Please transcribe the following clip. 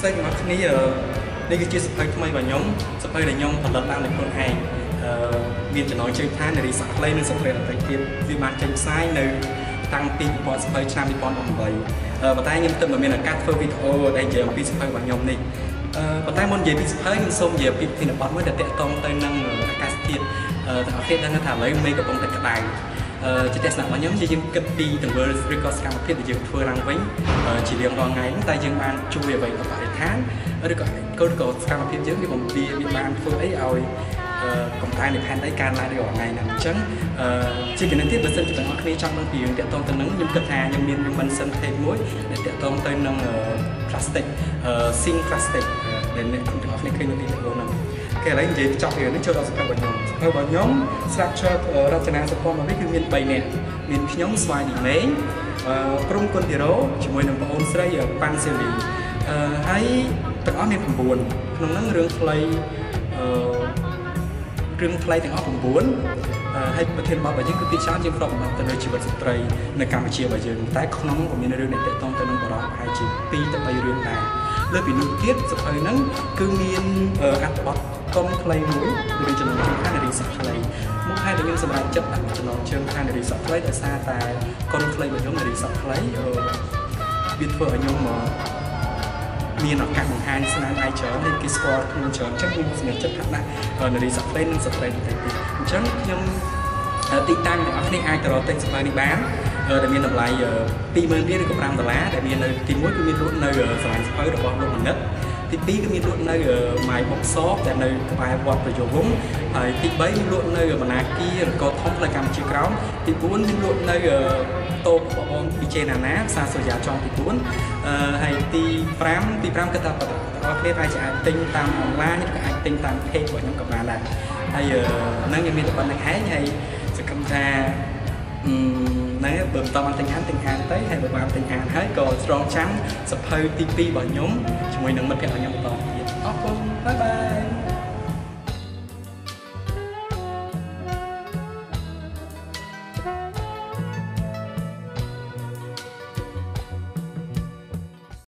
ស្ដីទាំងអស់គ្នានេះគឺជាសភៅថ្មីរបស់ខ្ញុំសភៅដែលខ្ញុំផលិតឡើងដោយខ្លួនឯងអឺមានចំណងជើងថានារីសក្តិនិងស្ត្រីដទៃទៀតវាបានចេញផ្សាយនៅតាំងពីពិព័រណ៍សភៅឆ្នាំ2018ប៉ុន្តែខ្ញុំទើបមានឱកាសធ្វើវីដេអូដែលនិយាយអំពីសភៅរបស់ខ្ញុំនេះអឺប៉ុន្តែមុននិយាយពីសភៅខ្ញុំសូមនិយាយពីប្រធានបទមួយដែលតាក់ទងទៅនឹងអាកាសធាតុទាំងអស់គ្នាដឹងថាឥឡូវមេឃកំពុងតែក្តៅ ជាទស្សនៈរបស់ខ្ញុំជាយើងគិតពីទង្វើឬក៏សកម្មភាពដែលយើងធ្វើឡើងវិញជារៀងរាល់ថ្ងៃហ្នឹងតែយើងបានជួយអ្វីដល់បរិស្ថានឬក៏កូនក៏សកម្មភាពយើងវាបំពេវាបានធ្វើអីឲ្យកម្ដៅនៃផែនដីកើនឡើងរាល់ថ្ងៃហ្នឹងអញ្ចឹងជាគណិតទៀតបើសិនជាទាំងអស់គ្នាចង់ដឹងពីរឿងតាក់ទងទៅនឹងខ្ញុំគិតថាខ្ញុំមាន human synthetic មួយដែលតាក់ទងទៅនឹង plastic sing plastic ដែលអ្នកទាំងអស់គ្នាឃើញនៅទី video ហ្នឹង គេឥឡូវនិយាយចប់រឿងនេះចូលដល់សកម្មរបស់ខ្ញុំសកម្មរបស់ខ្ញុំ structure រចនាសម្ព័ន្ធរបស់វាគឺមាន3នាក់មានខ្ញុំស្វាយឌីមេងព្រំគុនធីរ៉ូជាមួយនឹងបងអូនស្រីប៉ាន់សេលីអឺហើយទាំងអស់មាន9ក្នុងហ្នឹងរឿងខ្លីអឺរឿងខ្លីទាំងអស់9ហើយប្រធានបទរបស់យើងគឺពីច្រើនយើងប្រកបទៅលើជីវិតស្ត្រីនៅកម្ពុជារបស់យើងតែក្នុងក៏មានរឿងដែលទាក់ទងទៅនឹងបរិបទប្រហែលជា2ទៅ3រឿងដែរលើពីនោះទៀតសភៅហ្នឹងគឺមានអត្ថបទ កុំខ្លីមួយឬចំណងជើងខាងនារីសក់ខ្លីមកហេតុដែលយើងសម្រាប់ចិត្តដាក់ចំណងជើងខាងនារីសក់ខ្លីដោយសារតែកុំខ្លីរបស់ខ្ញុំនារីសក់ខ្លីវាធ្វើឲ្យខ្ញុំមកមានឱកាសបង្ហាញស្នាដៃច្រើនហើយគេស្គាល់ខ្លួនច្រើនអញ្ចឹងខ្ញុំសម្រេចចិត្តថាដាក់នារីសក់ខ្លីនិងស្ត្រីបន្តិចទៀតអញ្ចឹងខ្ញុំទីតាំងទាំងអស់គ្នាអាចទៅរកទិញសម្ភារនេះបានដែលមានតម្លៃ20000រៀលឬក៏5ដុល្លារដែលមាននៅទី1គឺមានលក់នៅសាលាស្ពៅរបស់លោកមនិត ទី2គឺមានលក់នៅម៉ាយបុកសបដែលនៅក្បែរវត្តប្រយោគវងហើយទី3មានលក់នៅបណ្ណាគាររកធំផ្លូវកម្ពុជាក្រោមទី4មានលក់នៅតូបបងអូនពីជេណាណាផ្សារសូយ៉ាចុងទី4អឺហើយទី5ទី5គឺថាបងប្អូនគ្នាអាចអាចទិញតាមអនឡាញឬក៏អាចទិញតាម page របស់ខ្ញុំក៏បានដែរហើយនឹងខ្ញុំមានតែប៉ុណ្្នឹងហើយហើយសង្ឃឹមថា អឺហ្នឹងបើបន្តបានទិញអានទិញអានទៅហើយបើបានទិញអានហើយក៏ស្រងចាំសភៅទី2របស់ខ្ញុំជាមួយនឹងមិត្តភក្តិរបស់ខ្ញុំបន្តទៀតអរគុណបាយបាយ